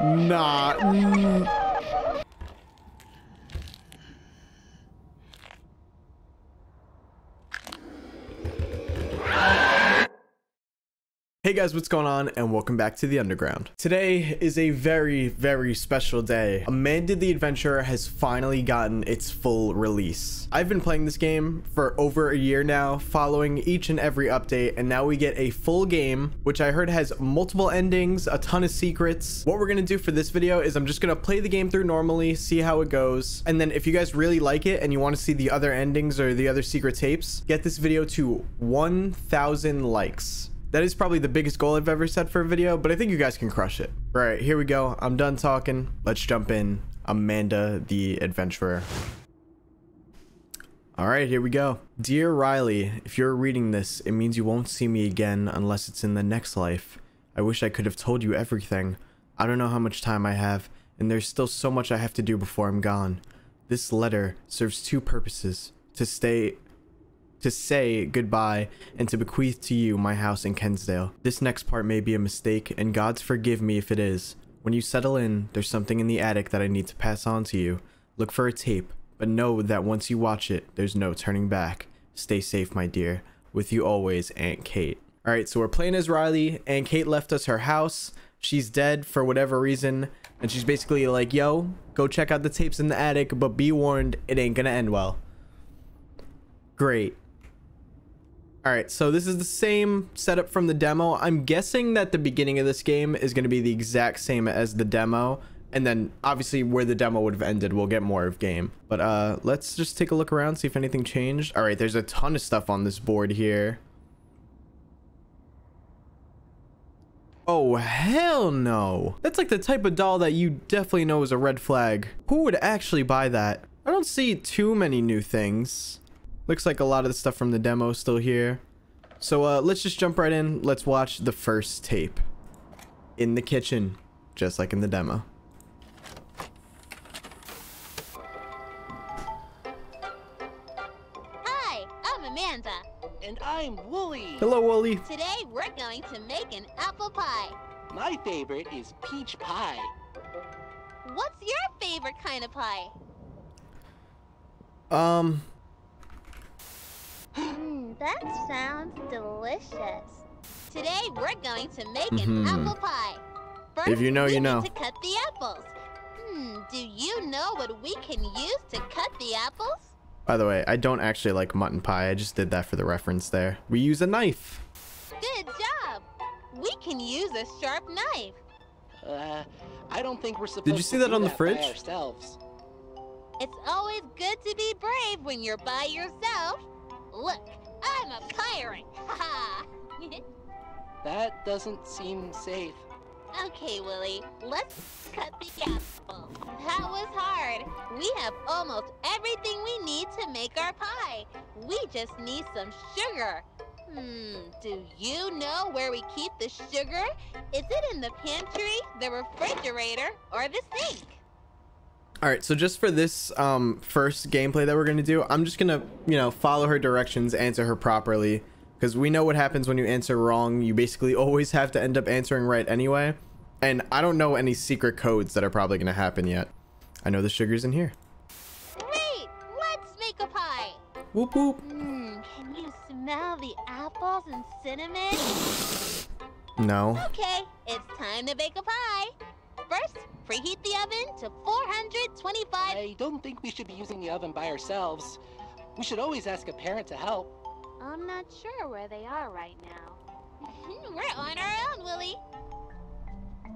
Nah. mm. Guys, what's going on and welcome back to the Underground. Today is a very, very special day. Amanda the Adventurer has finally gotten its full release. I've been playing this game for over a year now, following each and every update, and now we get a full game, which I heard has multiple endings, a ton of secrets. What we're gonna do for this video is I'm just gonna play the game through normally, see how it goes, and then if you guys really like it and you wanna see the other endings or the other secret tapes, get this video to 1,000 likes. That is probably the biggest goal I've ever set for a video, but I think you guys can crush it. All right, here we go. I'm done talking. Let's jump in. Amanda the Adventurer. All right, here we go. Dear Riley, if you're reading this, it means you won't see me again unless it's in the next life. I wish I could have told you everything. I don't know how much time I have, and there's still so much I have to do before I'm gone. This letter serves two purposes. To stay to say goodbye and to bequeath to you my house in Kensdale. This next part may be a mistake, and God's forgive me if it is. When you settle in, there's something in the attic that I need to pass on to you. Look for a tape, but know that once you watch it, there's no turning back. Stay safe, my dear. With you always, Aunt Kate. Alright, so we're playing as Riley, and Kate left us her house. She's dead for whatever reason, and she's basically like, yo, go check out the tapes in the attic, but be warned, it ain't gonna end well. Great. All right, so this is the same setup from the demo. I'm guessing that the beginning of this game is going to be the exact same as the demo. And then obviously where the demo would have ended, we'll get more of game. But uh, let's just take a look around, see if anything changed. All right, there's a ton of stuff on this board here. Oh, hell no. That's like the type of doll that you definitely know is a red flag. Who would actually buy that? I don't see too many new things. Looks like a lot of the stuff from the demo still here. So uh, let's just jump right in. Let's watch the first tape. In the kitchen, just like in the demo. Hi, I'm Amanda. And I'm Wooly. Hello, Wooly. Today we're going to make an apple pie. My favorite is peach pie. What's your favorite kind of pie? Um, that sounds delicious. Today we're going to make Mhm. an apple pie. First, If you know, we you need know. to cut the apples. Hmm, do you know what we can use to cut the apples? by the way, I don't actually like mutton pie. I just did that for the reference there. We use a knife. Good job. We can use a sharp knife. Uh, I don't think we're supposed Did you see to that do on the by fridge? ourselves. It's always good to be brave when you're by yourself. Look, I'm a pirate. Ha That doesn't seem safe. Okay, Wooly, let's cut the apple. That was hard. We have almost everything we need to make our pie. We just need some sugar. Hmm, do you know where we keep the sugar? Is it in the pantry, the refrigerator, or the sink? All right, so just for this um, first gameplay that we're going to do, I'm just going to, you know, follow her directions, answer her properly. Because we know what happens when you answer wrong. You basically always have to end up answering right anyway. And I don't know any secret codes that are probably going to happen yet. I know the sugar's in here. Great! Let's make a pie. Whoop whoop. Hmm, can you smell the apples and cinnamon? No. Okay, it's time to bake a pie. First, preheat the oven to 425. I don't think we should be using the oven by ourselves. We should always ask a parent to help. I'm not sure where they are right now. Mm-hmm, we're on our own, Wooly.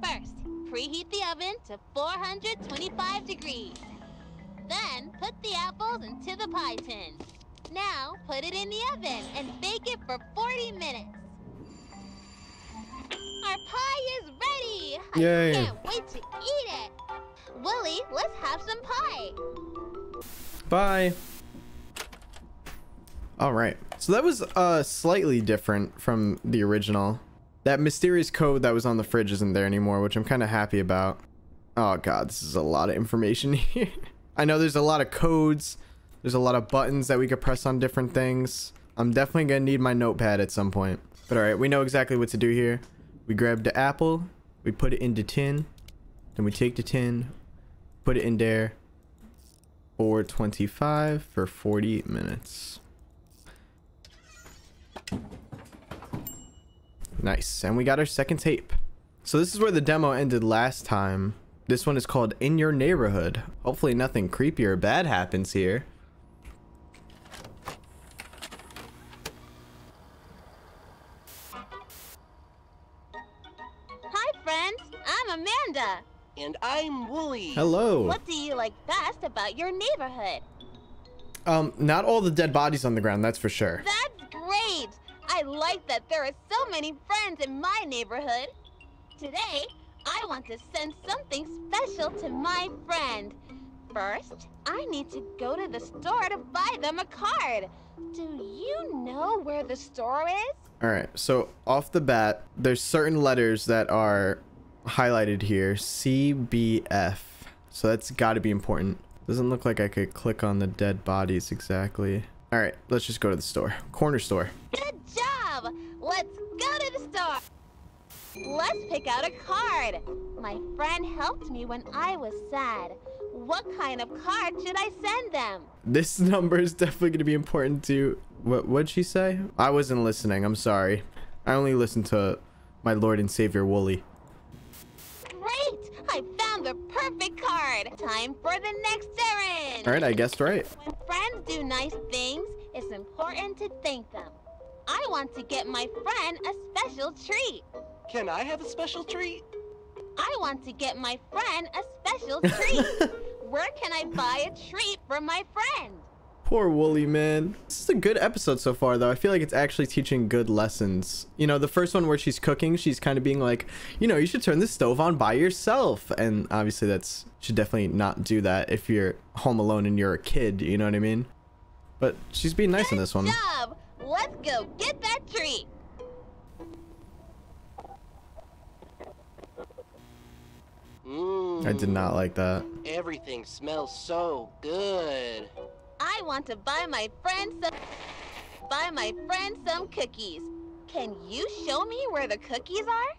First, preheat the oven to 425 degrees. Then, put the apples into the pie tin. Now, put it in the oven and bake it for 40 minutes. Our pie is ready! Yay. I can't wait to eat it! Wooly, let's have some pie! Bye. All right. So that was uh slightly different from the original. That mysterious code that was on the fridge isn't there anymore, which I'm kind of happy about. Oh god, this is a lot of information here. I know there's a lot of codes. There's a lot of buttons that we could press on different things. I'm definitely gonna need my notepad at some point. But all right, we know exactly what to do here. We grab the apple, we put it into tin, Then we take the tin, put it in there. 425 for 40 minutes. Nice. And we got our second tape. So this is where the demo ended last time. This one is called In Your Neighborhood. Hopefully nothing creepy or bad happens here. And I'm Wooly. Hello. What do you like best about your neighborhood? Um, not all the dead bodies on the ground, that's for sure. That's great! I like that there are so many friends in my neighborhood. Today, I want to send something special to my friend. First, I need to go to the store to buy them a card. Do you know where the store is? All right, so off the bat, there's certain letters that are highlighted here. CBF. So that's got to be important. Doesn't look like I could click on the dead bodies exactly. All right, let's just go to the store. Corner store. Good job! Let's go to the store! Let's pick out a card. My friend helped me when I was sad. What kind of card should I send them? This number is definitely going to be important to... What what'd she say? I wasn't listening. I'm sorry. I only listened to my Lord and Savior Wooly. Great! I found the perfect card! Time for the next errand! All right, I guessed right. When friends do nice things, it's important to thank them. I want to get my friend a special treat. Can I have a special treat? I want to get my friend a special treat. Where can I buy a treat for my friend? Poor Wooly, man. This is a good episode so far, though. I feel like it's actually teaching good lessons. You know, the first one where she's cooking, she's kind of being like, you know, you should turn the stove on by yourself. And obviously, that's should definitely not do that if you're home alone and you're a kid. You know what I mean? But she's being nice in this one. Good job! Let's go get that treat. Mmm. I did not like that. Everything smells so good. I want to buy my friend some buy my friend some cookies. Can you show me where the cookies are?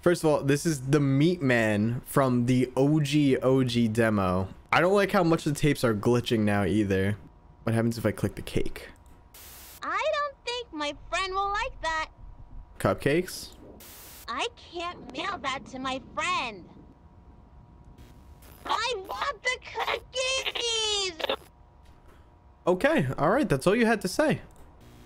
First of all, this is the Meat Man from the OG OG demo. I don't like how much the tapes are glitching now either. What happens if I click the cake? I don't think my friend will like that. Cupcakes? I can't mail that to my friend. I want the cookies! Okay, all right, that's all you had to say.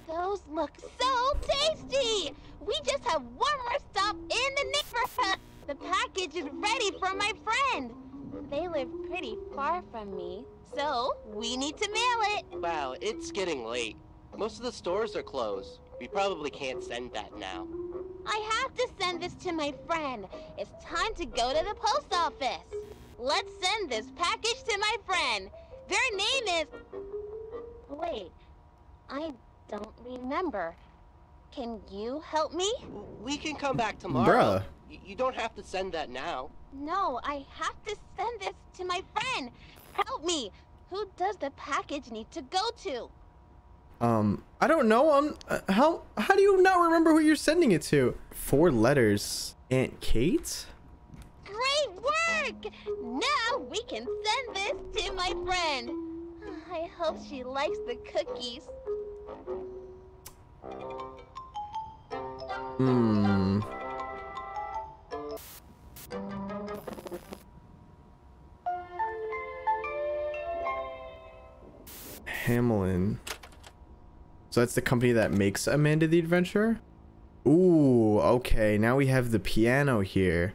Those look so tasty! We just have one more stop in the neighborhood. The package is ready for my friend. They live pretty far from me, so we need to mail it. Wow, it's getting late. Most of the stores are closed. We probably can't send that now. I have to send this to my friend. It's time to go to the post office. Let's send this package to my friend. Their name is. Wait, I don't remember. Can you help me? We can come back tomorrow. Bruh. Y- You don't have to send that now. No, I have to send this to my friend. Help me. Who does the package need to go to? Um, I don't know. Um, uh, how how do you not remember who you're sending it to? Four letters. Aunt Kate? Great work! Now we can send this to my friend. I hope she likes the cookies. Hmm. Hamelin. So that's the company that makes Amanda the Adventurer? Ooh, okay. Now we have the piano here.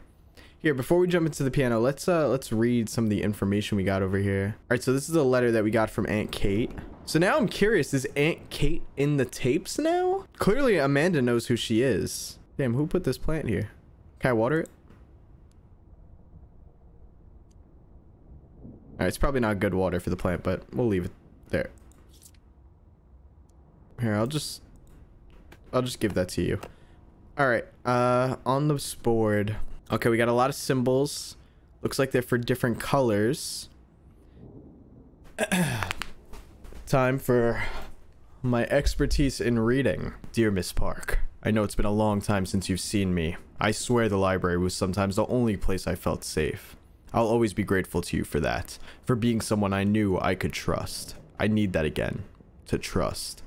Here, before we jump into the piano, let's uh let's read some of the information we got over here. All right, so this is a letter that we got from Aunt Kate. So now I'm curious, is Aunt Kate in the tapes now? Clearly Amanda knows who she is. Damn, who put this plant here? Can I water it? Alright, it's probably not good water for the plant, but we'll leave it there. Here, I'll just I'll just give that to you. Alright, uh on this board. Okay, we got a lot of symbols. Looks like they're for different colors. Time for my expertise in reading. Dear Miss Park, I know it's been a long time since you've seen me. I swear the library was sometimes the only place I felt safe. I'll always be grateful to you for that, for being someone I knew I could trust. I need that again. To trust.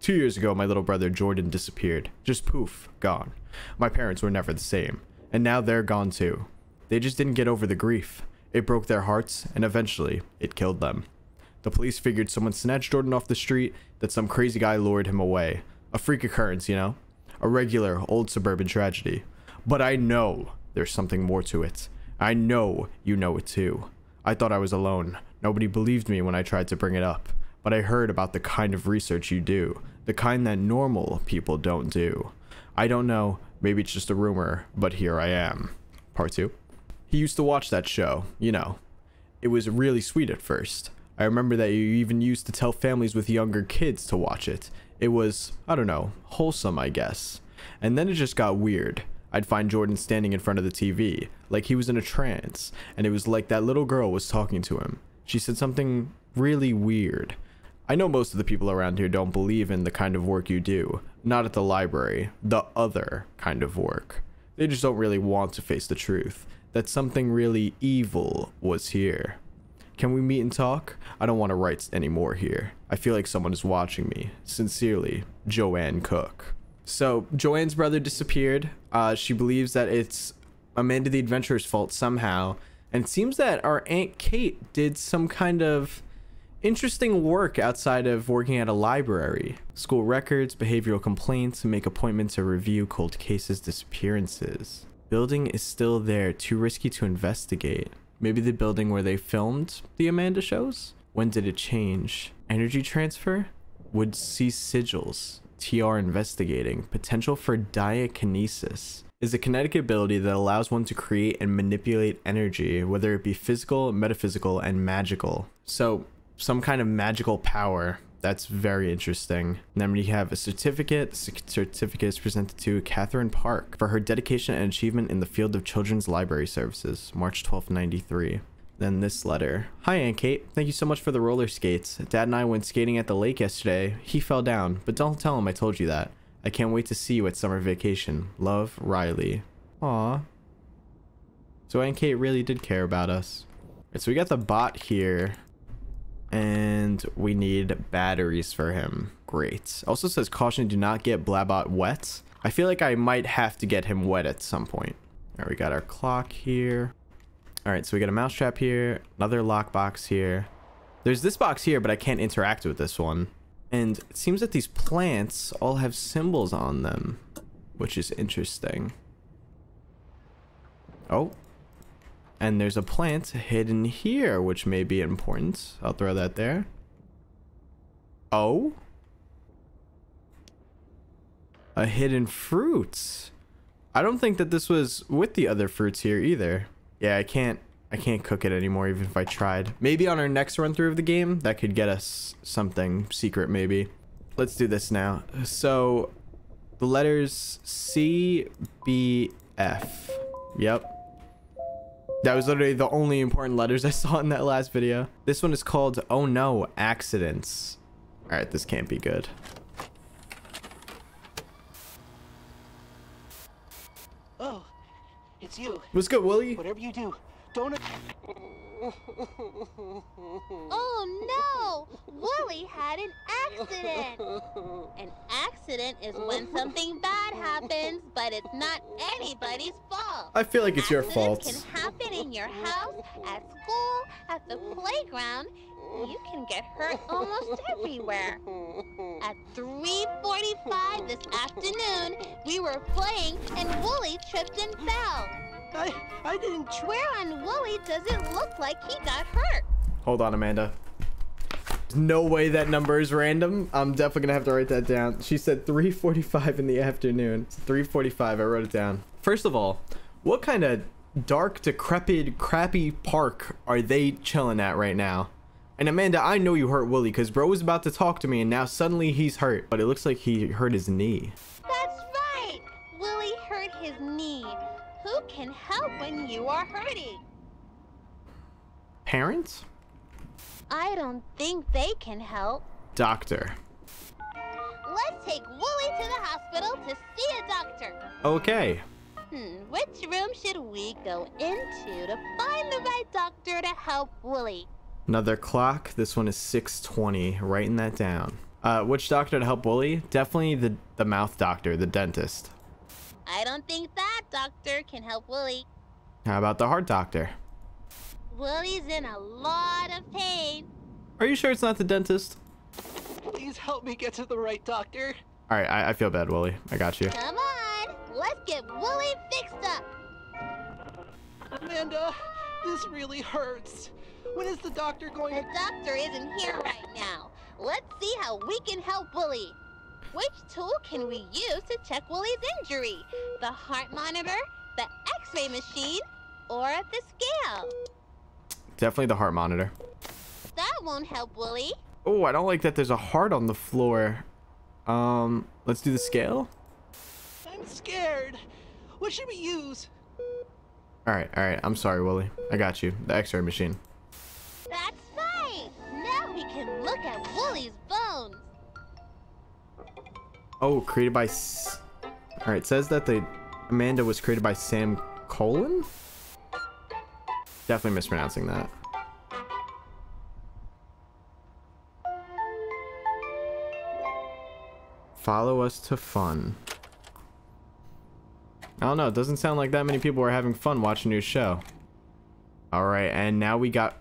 Two years ago, my little brother Jordan disappeared. Just poof, gone. My parents were never the same. And now they're gone too. They just didn't get over the grief. It broke their hearts, and eventually, it killed them. The police figured someone snatched Jordan off the street, that some crazy guy lured him away. A freak occurrence, you know? A regular, old suburban tragedy. But I know there's something more to it. I know you know it too. I thought I was alone. Nobody believed me when I tried to bring it up. But I heard about the kind of research you do. The kind that normal people don't do. I don't know. Maybe it's just a rumor, but here I am. Part 2. He used to watch that show, you know. It was really sweet at first. I remember that you even used to tell families with younger kids to watch it. It was, I don't know, wholesome, I guess. And then it just got weird. I'd find Jordan standing in front of the TV, like he was in a trance, and it was like that little girl was talking to him. She said something really weird. I know most of the people around here don't believe in the kind of work you do. Not at the library. The other kind of work. They just don't really want to face the truth. That something really evil was here. Can we meet and talk? I don't want to write anymore here. I feel like someone is watching me. Sincerely, Joanne Cook. So, Joanne's brother disappeared. Uh, she believes that it's Amanda the Adventurer's fault somehow. And it seems that our Aunt Kate did some kind of interesting work outside of working at a library. School records, behavioral complaints, make appointments to review cold cases, disappearances. Building is still there, too risky to investigate. Maybe the building where they filmed the Amanda shows? When did it change? Energy transfer? Would see sigils. TR investigating. Potential for diakinesis is a kinetic ability that allows one to create and manipulate energy, whether it be physical, metaphysical, and magical. So, some kind of magical power. That's very interesting. And then we have a certificate. Certificate is presented to Catherine Park for her dedication and achievement in the field of children's library services, March 12, 93 Then this letter. Hi, Aunt Kate. Thank you so much for the roller skates. Dad and I went skating at the lake yesterday. He fell down, but don't tell him I told you that. I can't wait to see you at summer vacation. Love, Riley. Aw. So Aunt Kate really did care about us. So we got the bot here and we need batteries for him. Great. Also says caution, do not get Blabot wet. I feel like I might have to get him wet at some point. All right, we got our clock here. All right, so we got a mousetrap here, another lockbox here. There's this box here, but I can't interact with this one. And it seems that these plants all have symbols on them, which is interesting. Oh, and there's a plant hidden here, which may be important. I'll throw that there. Oh? A hidden fruit. I don't think that this was with the other fruits here either. Yeah, I can't I can't cook it anymore even if I tried. Maybe on our next run through of the game, that could get us something secret maybe. Let's do this now. So the letters C, B, F. Yep. That was literally the only important letters I saw in that last video. This one is called Oh No, Accidents. All right, this can't be good. Oh, it's you. What's good, Wooly? Whatever you do, don't... Oh no! Wooly had an accident! An accident is when something bad happens, but it's not anybody's fault. I feel like it's your fault. Accidents can happen in your house, at school, at the playground. You can get hurt almost everywhere. At 3.45 this afternoon, we were playing and Wooly tripped and fell. I, I didn't... Where on Wooly does it look like he got hurt? Hold on, Amanda. There's no way that number is random. I'm definitely gonna have to write that down. She said 3.45 in the afternoon. It's 3.45, I wrote it down. First of all, what kind of dark, decrepit, crappy park are they chilling at right now? And Amanda, I know you hurt Wooly because bro was about to talk to me and now suddenly he's hurt. But it looks like he hurt his knee. That's right! Wooly hurt his knee. Who can help when you are hurting? Parents? I don't think they can help. Doctor. Let's take Wooly to the hospital to see a doctor. Okay. Hmm, which room should we go into to find the right doctor to help Wooly? Another clock. This one is 620. Writing that down. Uh, which doctor to help Wooly? Definitely the, the mouth doctor, the dentist. I don't think that doctor can help Wooly. How about the heart doctor? Wooly's in a lot of pain. Are you sure it's not the dentist? Please help me get to the right doctor. All right, I, I feel bad, Wooly. I got you. Come on, let's get Wooly fixed up. Amanda, this really hurts. When is the doctor going to- The doctor isn't here right now. Let's see how we can help Wooly. Which tool can we use to check Wooly's injury? The heart monitor, the x-ray machine, or the scale? Definitely the heart monitor. That won't help Wooly. Oh, I don't like that there's a heart on the floor. Um, let's do the scale. I'm scared. What should we use? All right, all right. I'm sorry, Wooly. I got you. The x-ray machine. That's Oh, created by... All right, says that the Amanda was created by Sam Colon? Definitely mispronouncing that. Follow us to fun. I don't know. It doesn't sound like that many people are having fun watching your show. All right, and now we got...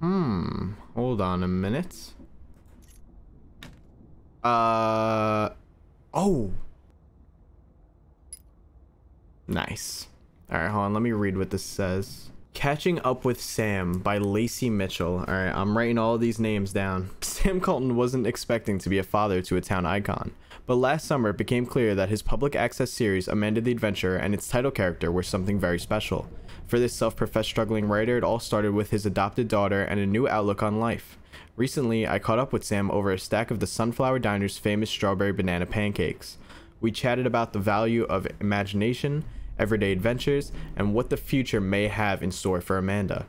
Hmm. Hold on a minute. Uh... Oh! Nice. Alright, hold on. Let me read what this says. Catching Up with Sam by Lacey Mitchell. Alright, I'm writing all these names down. Sam Colton wasn't expecting to be a father to a town icon, but last summer it became clear that his public access series Amanda the Adventurer and its title character were something very special. For this self-professed struggling writer, it all started with his adopted daughter and a new outlook on life. Recently, I caught up with Sam over a stack of the Sunflower Diner's famous strawberry banana pancakes. We chatted about the value of imagination, everyday adventures, and what the future may have in store for Amanda.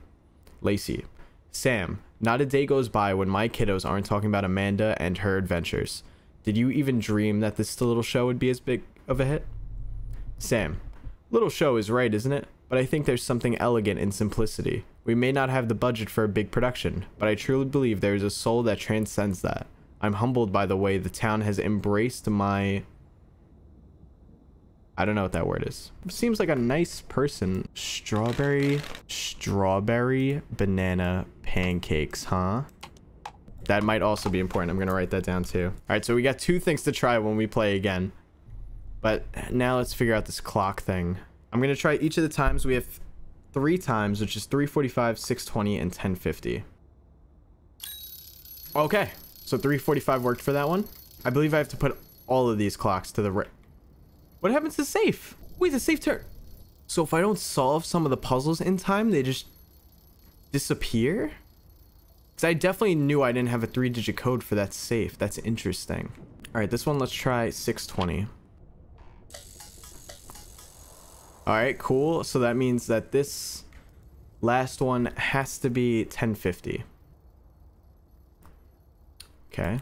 Lacey. Sam, not a day goes by when my kiddos aren't talking about Amanda and her adventures. Did you even dream that this little show would be as big of a hit? Sam, little show is right, isn't it? But I think there's something elegant in simplicity. We may not have the budget for a big production, but I truly believe there is a soul that transcends that. I'm humbled by the way the town has embraced my I don't know what that word is. Seems like a nice person. Strawberry, strawberry banana pancakes, huh? That might also be important. I'm going to write that down too. All right, so we got two things to try when we play again. But now let's figure out this clock thing. I'm going to try each of the times. We have three times, which is 345, 620, and 1050. Okay, so 345 worked for that one. I believe I have to put all of these clocks to the right. What happens to safe? Wait, the safe turn. So if I don't solve some of the puzzles in time, they just disappear? Because I definitely knew I didn't have a three-digit code for that safe. That's interesting. All right, this one, let's try 620. All right, cool. So that means that this last one has to be 1050. Okay.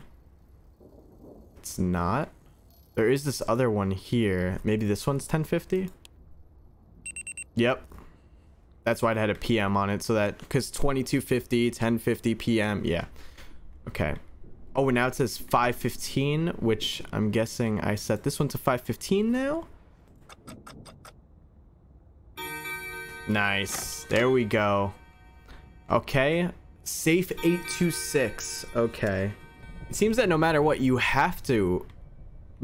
It's not. There is this other one here. Maybe this one's 1050? Yep. That's why it had a PM on it. So that, because 2250, 1050 PM. Yeah. Okay. Oh, and now it says 515, which I'm guessing I set this one to 515 now? Nice. There we go. Okay. Safe 826. Okay. It seems that no matter what, you have to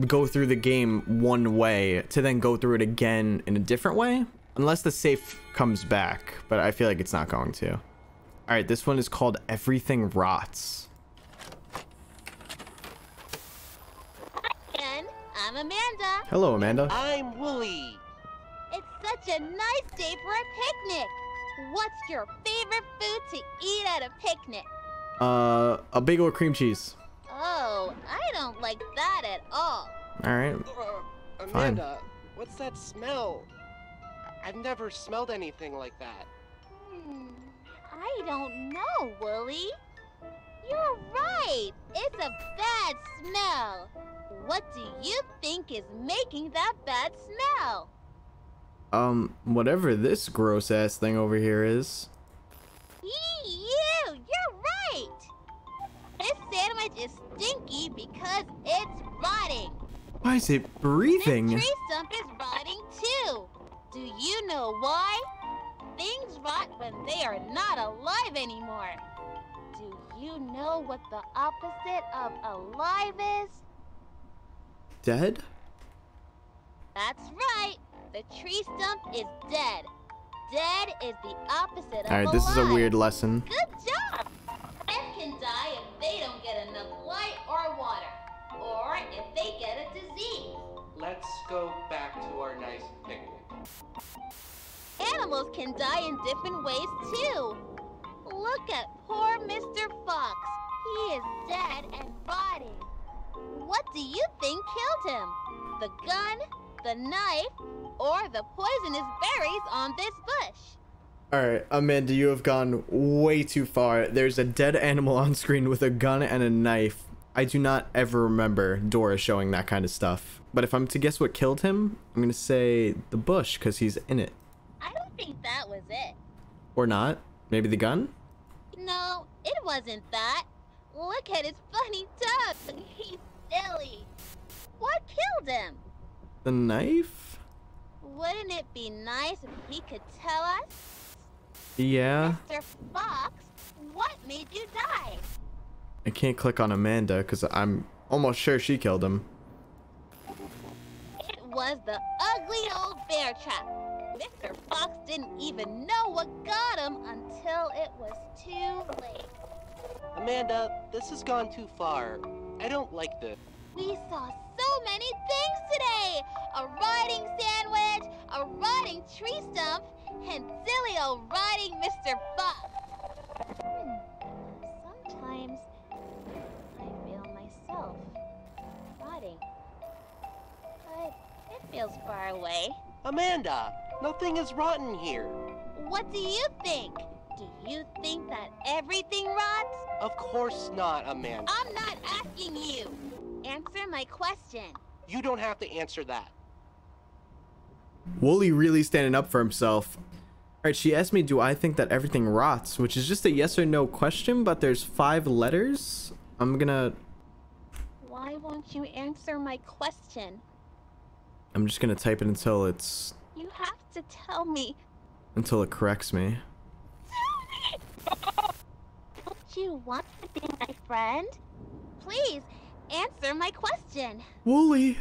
go through the game one way to then go through it again in a different way. Unless the safe comes back. But I feel like it's not going to. Alright, this one is called Everything Rots. And I'm Amanda. Hello, Amanda. I'm Wooly. It's such a nice day for a picnic. What's your favorite food to eat at a picnic? Uh, a bagel with cream cheese. Oh, I don't like that at all. Alright. Uh, Amanda, what's that smell? I- I've never smelled anything like that. Hmm, I don't know, Wooly. You're right. It's a bad smell. What do you think is making that bad smell? Um, whatever this gross ass thing over here is. You! You're right! This sandwich is stinky because it's rotting. Why is it breathing? This tree stump is rotting too. Do you know why? Things rot when they are not alive anymore. Do you know what the opposite of alive is? Dead? That's right. The tree stump is dead. Dead is the opposite of Alright, this is a weird lesson. Good job! Plants can die if they don't get enough light or water, or if they get a disease. Let's go back to our nice picnic. Animals can die in different ways too. Look at poor Mr. Fox. He is dead and rotting. What do you think killed him? The gun, the knife, or the poisonous berries on this bush? Alright, Amanda, you have gone way too far. There's a dead animal on screen with a gun and a knife. I do not ever remember Dora showing that kind of stuff. But if I'm to guess what killed him, I'm gonna say the bush, because he's in it. I don't think that was it. Or not. Maybe the gun? No, it wasn't that. Look at his funny tongue. He's silly. What killed him? The knife? Wouldn't it be nice if he could tell us? Yeah. Mr. Fox, what made you die? I can't click on Amanda, because I'm almost sure she killed him. It was the ugly old bear trap. Mr. Fox didn't even know what got him until it was too late. Amanda, this has gone too far. I don't like this. We saw so many things today! A rotting sandwich, a rotting tree stump, and silly old rotting Mr. Fox. Hmm. Sometimes I feel myself rotting. But it feels far away. Amanda, nothing is rotten here. What do you think? Do you think that everything rots? Of course not, Amanda. I'm not asking you. Answer my question. You don't have to answer that. Wooly really standing up for himself. Alright, she asked me, do I think that everything rots? Which is just a yes or no question, but there's five letters. I'm gonna... Why won't you answer my question? I'm just gonna type it until it's... You have to tell me. Until it corrects me. Don't you want to be my friend? Please, answer my question. Wooly!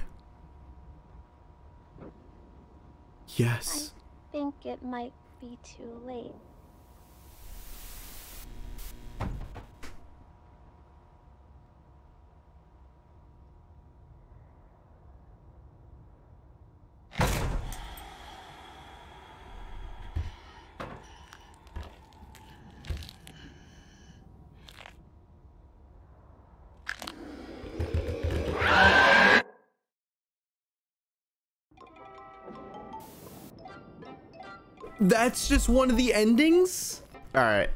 Yes. I think it might be too late. That's just one of the endings? Alright.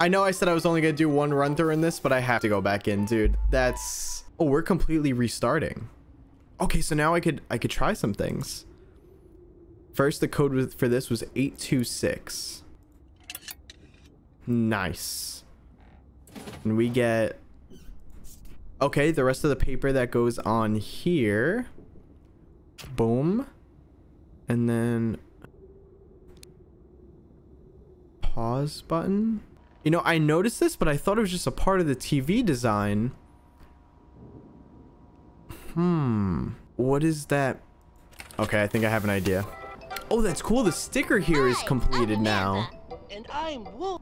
I know I said I was only gonna do one run through in this, but I have to go back in, dude. That's... Oh, we're completely restarting. Okay, so now I could I could try some things. First, the code for this was 826. Nice. And we get... Okay, the rest of the paper that goes on here. Boom. And then pause button. You know, I noticed this, but I thought it was just a part of the TV design. Hmm. What is that? Okay, I think I have an idea. Oh, that's cool. The sticker here is Hi, completed now. And I'm Wolf.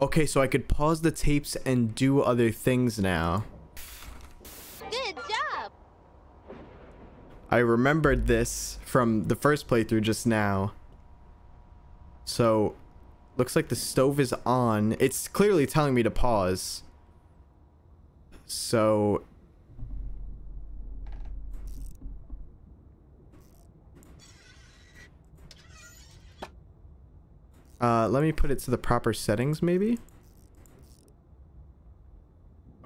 Okay, so I could pause the tapes and do other things now. Good job. I remembered this from the first playthrough just now. So, looks like the stove is on. It's clearly telling me to pause. So... Uh, let me put it to the proper settings, maybe?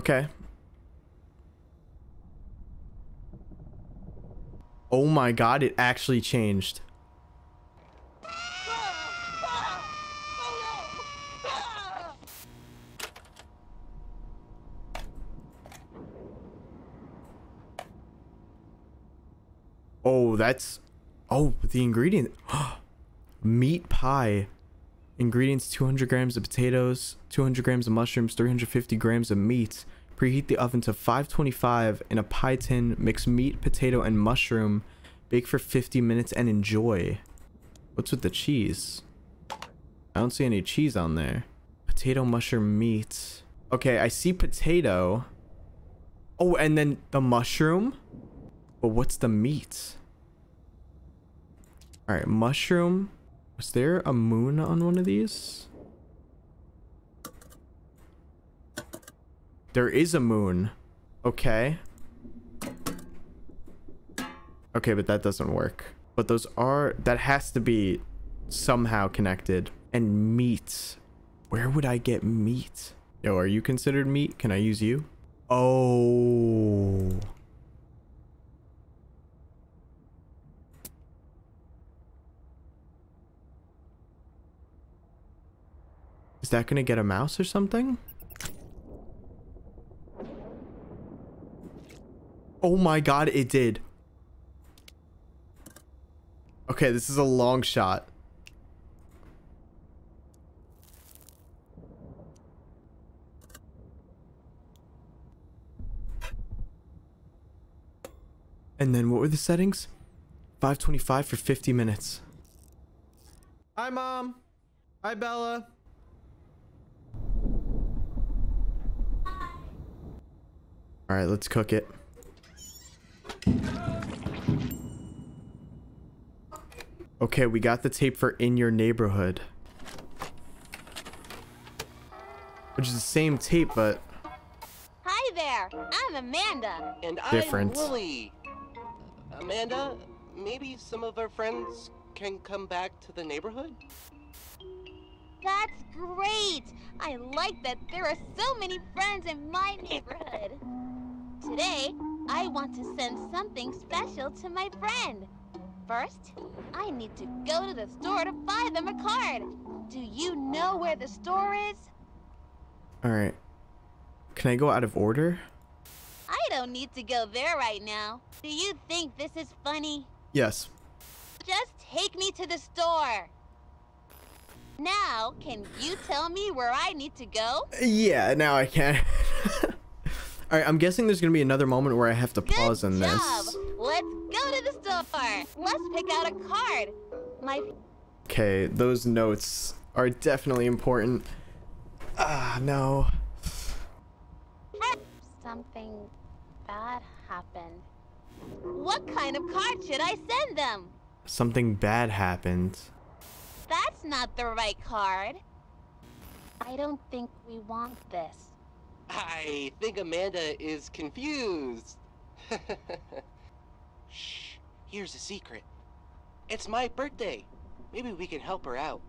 Okay. Oh my god, it actually changed. Oh, that's... Oh, the ingredient. Meat pie. Ingredients 200 grams of potatoes, 200 grams of mushrooms, 350 grams of meat. Preheat the oven to 525 in a pie tin. Mix meat, potato, and mushroom. Bake for 50 minutes and enjoy. What's with the cheese? I don't see any cheese on there. Potato, mushroom, meat. Okay, I see potato. Oh, and then the mushroom? But what's the meat? Alright, mushroom. Was there a moon on one of these? There is a moon. Okay. Okay, but that doesn't work. But those are... That has to be somehow connected. And meat. Where would I get meat? Yo, are you considered meat? Can I use you? Oh... Is that gonna get a mouse or something? Oh my god, it did. Okay, this is a long shot. And then what were the settings? 525 for 50 minutes. Hi, Mom. Hi, Bella. All right, let's cook it. Okay, we got the tape for In Your Neighborhood. Which is the same tape, but Hi there, I'm Amanda. And Different. I'm Wooly. Amanda, maybe some of our friends can come back to the neighborhood? That's great. I like that there are so many friends in my neighborhood. Today, I want to send something special to my friend. First, I need to go to the store to buy them a card. Do you know where the store is? all right. Can I go out of order? I don't need to go there right now. Do you think this is funny? Yes. Just take me to the store. Now, can you tell me where I need to go? Yeah, now I can. all right, I'm guessing there's gonna be another moment where I have to Good pause on job. this. Let's go to the store. Let's pick out a card. My Okay, those notes are definitely important. Ah, no. something bad happened. What kind of card should I send them? Something bad happened. That's not the right card. I don't think we want this. I think Amanda is confused. Shh, here's a secret. It's my birthday. Maybe we can help her out.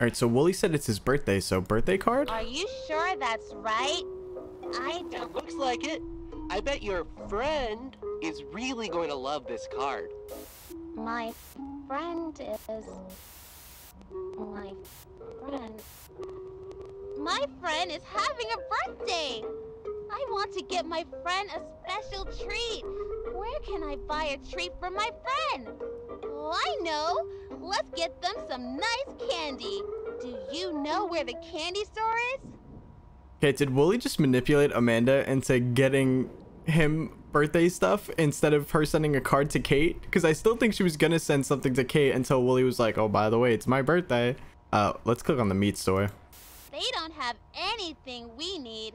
All right, so Wooly said it's his birthday, so birthday card? Are you sure that's right? I don't. looks like it. I bet your friend is really going to love this card. My friend is. My friend. My friend is having a birthday! I want to get my friend a special treat. Where can I buy a treat for my friend? Oh, I know! Let's get them some nice candy. Do you know where the candy store is? Okay, did Wooly just manipulate Amanda into getting him birthday stuff instead of her sending a card to Kate? Because I still think she was gonna send something to Kate until Wooly was like, oh, by the way, it's my birthday. Uh, let's click on the meat store. They don't have anything we need.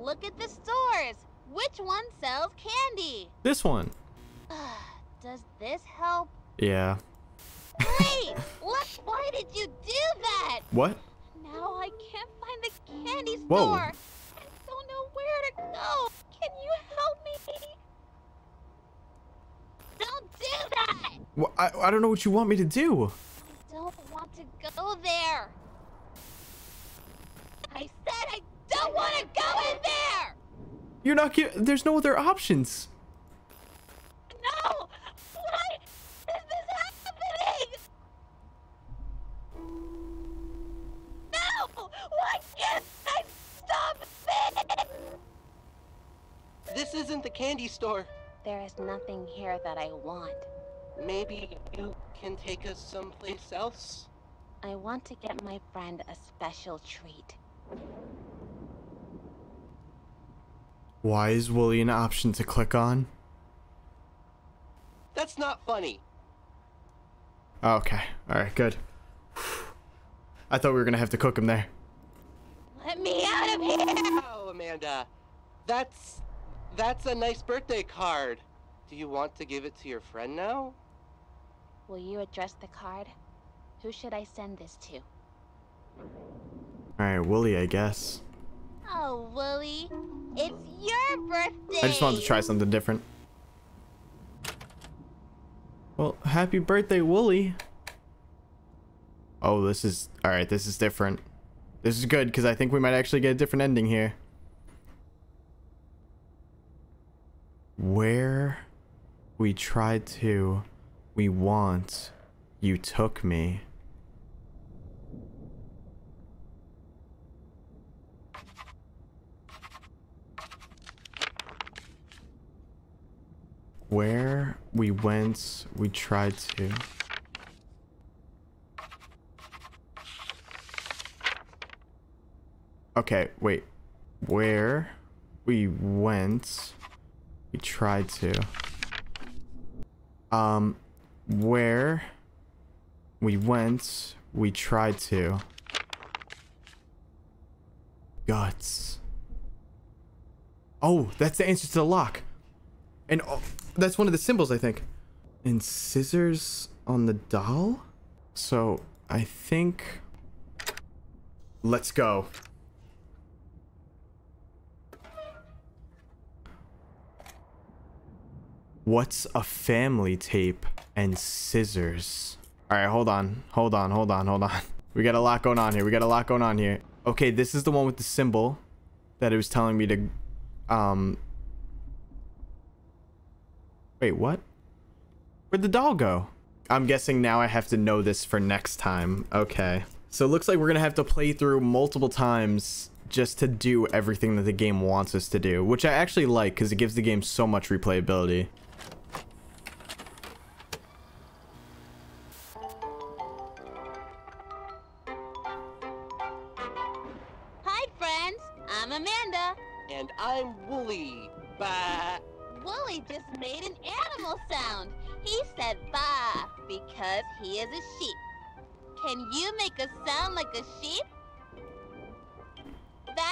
Look at the stores. Which one sells candy? This one. Does this help? Yeah. Wait! look, why did you do that? What? Now I can't find the candy store. Whoa. I don't know where to go. Can you help me? Don't do that! Wh- I, I don't know what you want me to do. I don't want to go there. I said I don't want to go in there! You're not gi- There's no other options. No! Why is this happening? No! Why can't I stop it? This isn't the candy store. There is nothing here that I want. Maybe you can take us someplace else? I want to get my friend a special treat. Why is Wooly an option to click on? That's not funny. Oh, okay. All right. Good. I thought we were gonna have to cook him there. Let me out of here! Oh, Amanda. That's... That's a nice birthday card. Do you want to give it to your friend now? Will you address the card? Who should I send this to? All right, Wooly, I guess. Oh, Wooly, it's your birthday! I just wanted to try something different. Well, happy birthday, Wooly. Oh, this is all right. This is different. This is good because I think we might actually get a different ending here. Where we tried to, we want, you took me. Where we went, we tried to. Okay, wait. Where we went, we tried to. Um, where we went, we tried to. Guts. Oh, that's the answer to the lock. And oh, that's one of the symbols, I think. And scissors on the doll? So, I think... Let's go. What's a family tape and scissors? Alright, hold on. Hold on, hold on, hold on. We got a lot going on here. We got a lot going on here. Okay, this is the one with the symbol that it was telling me to... Um... Wait, what? Where'd the doll go? I'm guessing now I have to know this for next time. Okay. So it looks like we're gonna have to play through multiple times just to do everything that the game wants us to do, which I actually like because it gives the game so much replayability.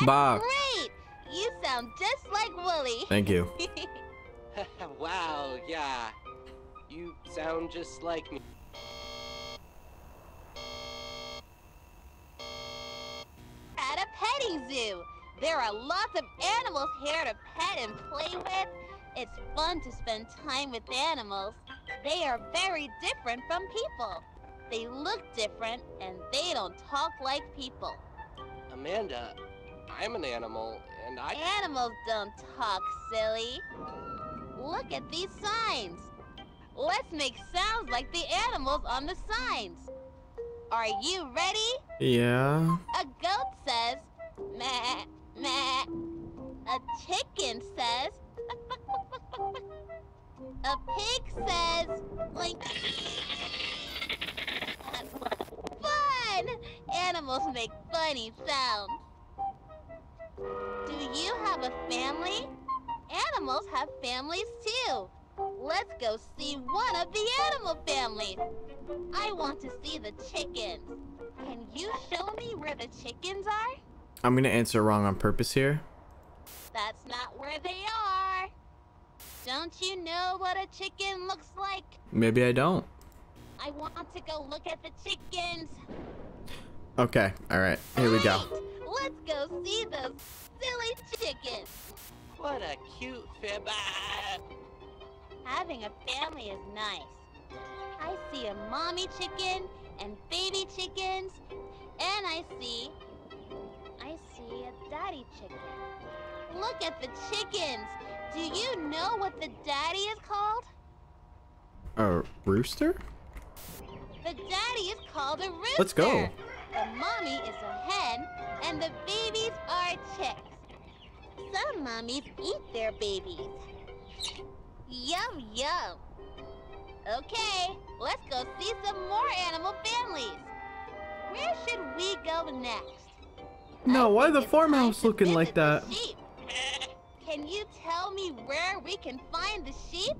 That's Bah. great. You sound just like Wooly. Thank you. wow, yeah. You sound just like me. At a petting zoo. There are lots of animals here to pet and play with. It's fun to spend time with animals. They are very different from people. They look different and they don't talk like people. Amanda, I'm an animal, and I. Animals don't talk, silly. Look at these signs. Let's make sounds like the animals on the signs. Are you ready? Yeah. A goat says, meh, meh. A chicken says, a pig says, like, fun! Animals make funny sounds. Do you have a family? Animals have families too. Let's go see one of the animal families. I want to see the chickens. Can you show me where the chickens are? I'm gonna answer wrong on purpose here. That's not where they are. Don't you know what a chicken looks like? Maybe I don't. I want to go look at the chickens. Okay. All right. Here we go. Right, Let's go see those silly chickens. What a cute fib. Ah. Having a family is nice. I see a mommy chicken and baby chickens, and I see, I see a daddy chicken. Look at the chickens. Do you know what the daddy is called? A rooster? The daddy is called a rooster. Let's go. The mommy is a hen, and the babies are chicks. Some mummies eat their babies. Yum, yum. Okay, let's go see some more animal families. Where should we go next? No, why the farmhouse looking like that? Can you tell me where we can find the sheep?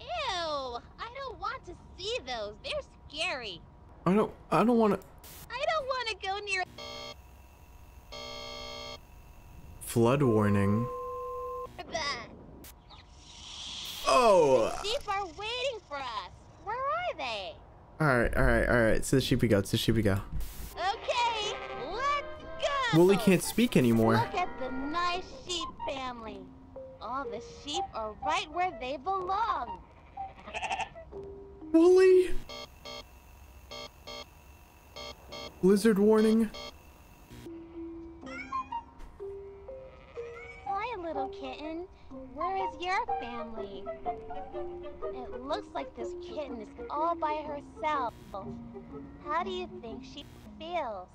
Ew, I don't want to see those. They're scary. I don't I don't want to I don't want to go near flood warning. Oh. Sheep are waiting for us. Where are they? All right, all right, all right. To the sheepy go. To the sheepy go. Okay, let's go. Wooly can't speak anymore. Look at the nice sheep family. All the sheep are right where they belong. Wooly. Blizzard warning. Hi, little kitten. Where is your family? It looks like this kitten is all by herself. How do you think she feels?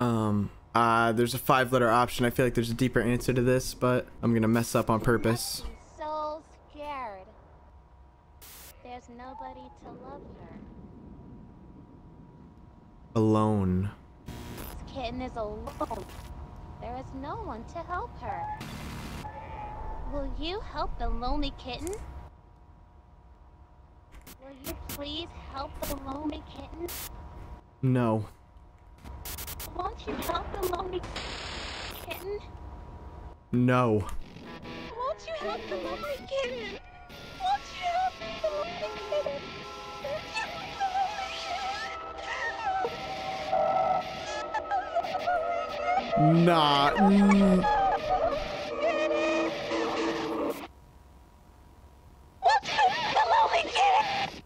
Um. Uh, there's a five-letter option. I feel like there's a deeper answer to this, but I'm gonna mess up on purpose. So scared. There's nobody to love her. Alone. This kitten is alone. There is no one to help her. Will you help the lonely kitten? Will you please help the lonely kitten? No. Won't you help the lonely kitten? No. Won't you help the lonely kitten? Nah. mm, Won't you help the lonely kitten?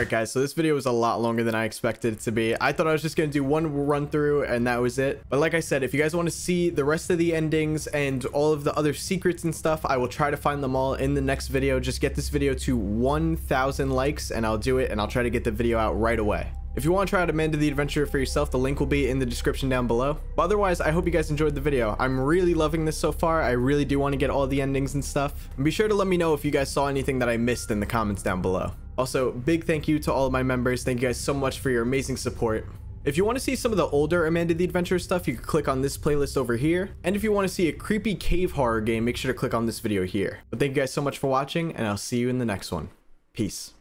Alright guys, so this video was a lot longer than I expected it to be. I thought I was just going to do one run through and that was it. But like I said, if you guys want to see the rest of the endings and all of the other secrets and stuff, I will try to find them all in the next video. Just get this video to 1,000 likes and I'll do it and I'll try to get the video out right away. If you want to try out Amanda the Adventurer for yourself, the link will be in the description down below. But otherwise, I hope you guys enjoyed the video. I'm really loving this so far. I really do want to get all the endings and stuff. And be sure to let me know if you guys saw anything that I missed in the comments down below. Also, big thank you to all of my members. Thank you guys so much for your amazing support. If you want to see some of the older Amanda the Adventurer stuff, you can click on this playlist over here. And if you want to see a creepy cave horror game, make sure to click on this video here. But thank you guys so much for watching, and I'll see you in the next one. Peace.